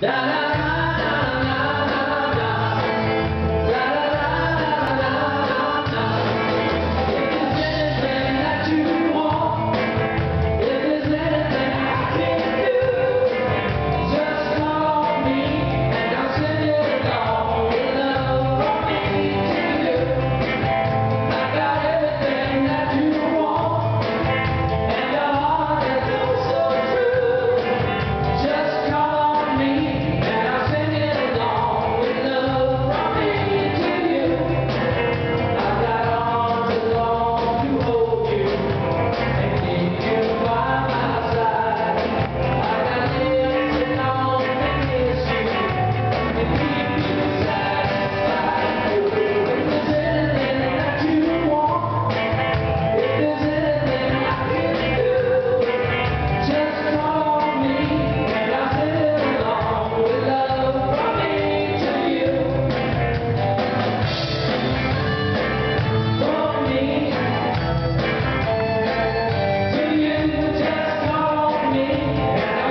Da, da, da. mim.